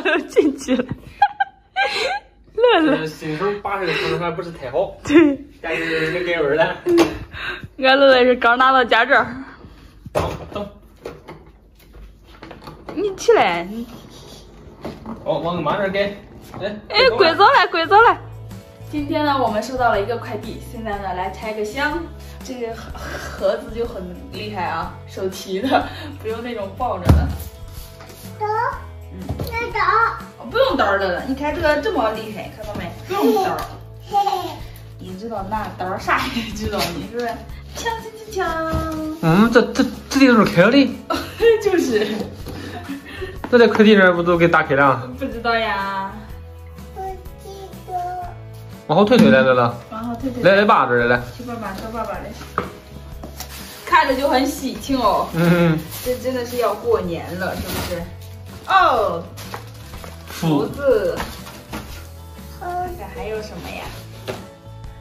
好都进去了。乐乐，新手把这个可能还不是太好，对，但是这给味儿了。俺乐乐是刚拿到驾照。走走，你起来，你哦，往妈这儿给。哎，哎，跪走来，跪走来。今天呢，我们收到了一个快递，现在呢来拆个箱。这个盒盒子就很厉害啊，手提的，不用那种抱着的。刀，嗯，那刀，哦不用刀的了。你看这个这么厉害，看到没？不用刀。你知道拿刀啥也知道你是不是？锵锵锵锵，嗯，这这这里都是开了的，就是那在快递这儿不都给打开了？不知道呀。不记得，往后退退来来来，往后退退。来来爸这儿来来。去爸爸，找爸爸来。看着就很喜庆哦，嗯，这真的是要过年了，是不是？哦，福福字，好看看还有什么呀？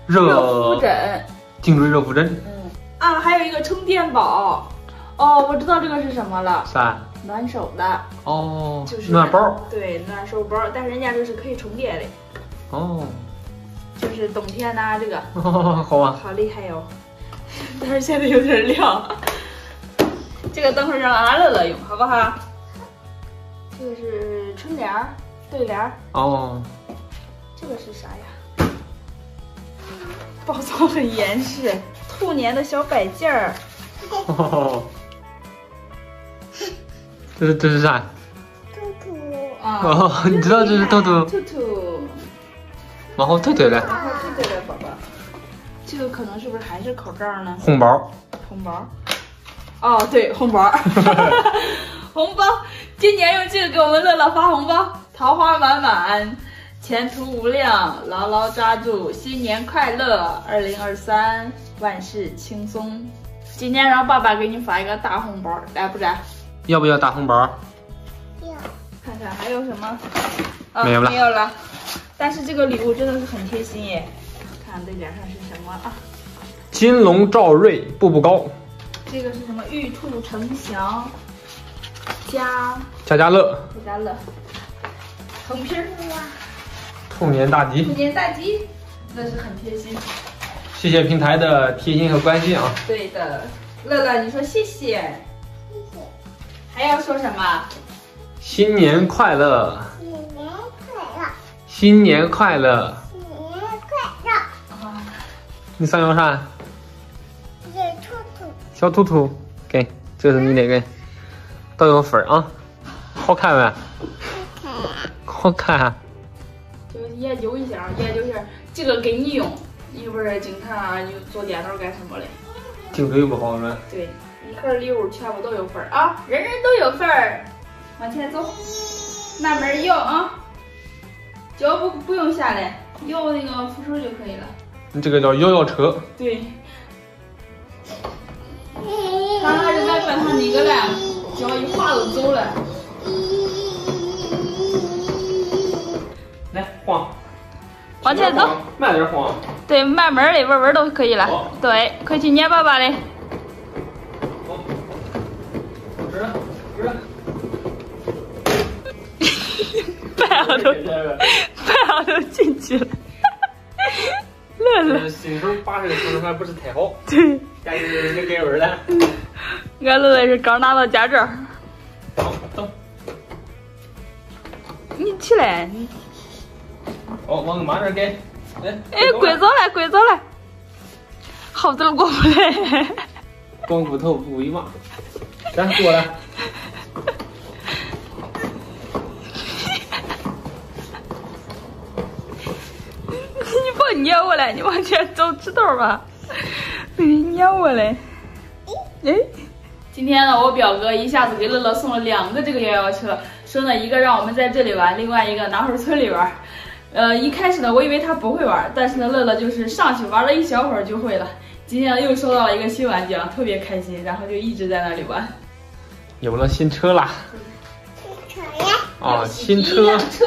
热热敷枕，颈椎热敷枕嗯啊，还有一个充电宝。哦，我知道这个是什么了，啥？暖手的，哦就是，暖包。对，暖手包，但是人家这是可以充电的，哦，就是冬天呐、这个 好啊。好厉害哟、但是现在有点亮，这个等会儿让阿乐乐用，好不好？这个是春联儿、对联儿，哦，这个是啥呀？包装很严实，兔年的小摆件儿，哦这是这是啥？兔兔，啊，哦你知道这是兔兔兔兔，往后退退来。往后退退来，宝宝，这个可能是不是还是口罩呢？红包。红包。哦，对，红包，红包，今年用这个给我们乐乐发红包，桃花满满，前途无量，牢牢抓住，新年快乐，二零二三万事轻松。今年让爸爸给你发一个大红包，来不来？要不要大红包？要，看看还有什么？啊没有了没有了。但是这个礼物真的是很贴心耶，看对联上是什么啊？金龙兆瑞，步步高，这个是什么？玉兔呈祥，家家家乐，家家乐，横批儿，兔年大吉兔。年大吉，那是很贴心。谢谢平台的贴心和关心啊！对的，乐乐，你说谢谢，谢谢，还要说什么？新年快乐，新年快乐，新年快乐！新年快乐，啊，你想要啥？小兔兔，小兔兔，给，这是你那个，都有份儿啊，好看没？看，好看。啊就研究一下，研究一下，这个给你用，一会儿经常啊，你做电脑干什么嘞？颈椎不好是吧？对，一盒礼物全部都有份儿啊，人人都有份儿。往前走，慢慢摇啊，脚不不用下来，摇那个扶手就可以了。你这个叫摇摇车。对，看看这外边它那个一滑就走了。来晃，往前走，慢点晃。对，慢慢的，稳稳都可以了。对，快去撵爸爸嘞。好，直了，直了。半好都半好都进去了。乐乐，新手把这个可能还不是太好，对，但是这给味儿了。俺乐乐是刚拿到驾照。走走，你起来，你哦，往妈这儿给。来，哎，跪走来，跪走来，好点过不来。光骨头不一样。来，过来。你别撵我来，你往前走，知道吧？别撵我来。哎，今天呢，我表哥一下子给乐乐送了两个这个摇摇车，说呢一个让我们在这里玩，另外一个拿回村里玩。呃，一开始呢，我以为他不会玩，但是呢，乐乐就是上去玩了一小会儿就会了。今天呢，又收到了一个新玩具，啊，特别开心，然后就一直在那里玩。有了新车啦！新车呀，啊，新车辆车